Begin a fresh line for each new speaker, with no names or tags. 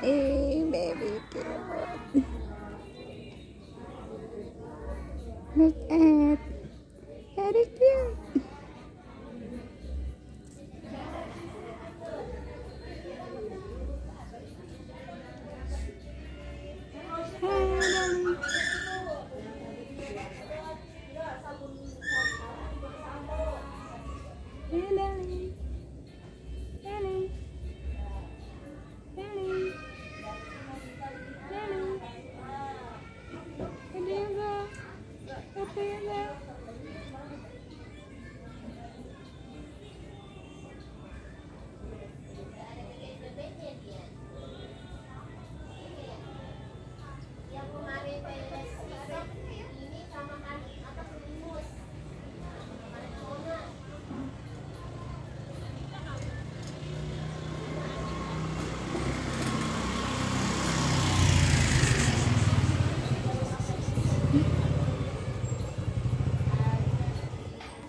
Hey, baby girl. Look at